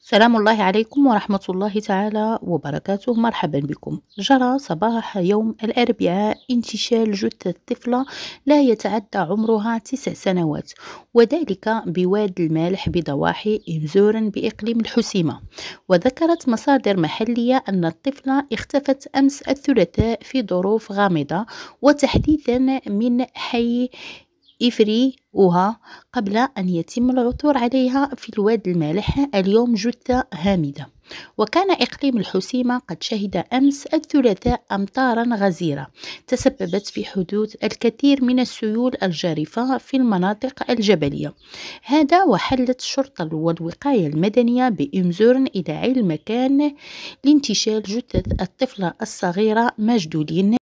سلام الله عليكم ورحمة الله تعالى وبركاته. مرحبا بكم. جرى صباح يوم الأربعاء انتشال جثة طفلة لا يتعدى عمرها تسع سنوات وذلك بوادي المالح بضواحي إمزور بإقليم الحسيمة. وذكرت مصادر محلية أن الطفلة اختفت أمس الثلاثاء في ظروف غامضة وتحديدا من حي إفريوها قبل أن يتم العثور عليها في الواد المالح. اليوم جثة هامدة. وكان إقليم الحسيمة قد شهد أمس الثلاثاء أمطارا غزيرة تسببت في حدوث الكثير من السيول الجارفة في المناطق الجبلية. هذا وحلت الشرطة والوقاية المدنية بإمزور إلى علم مكان لانتشال جثة الطفلة الصغيرة مجدولين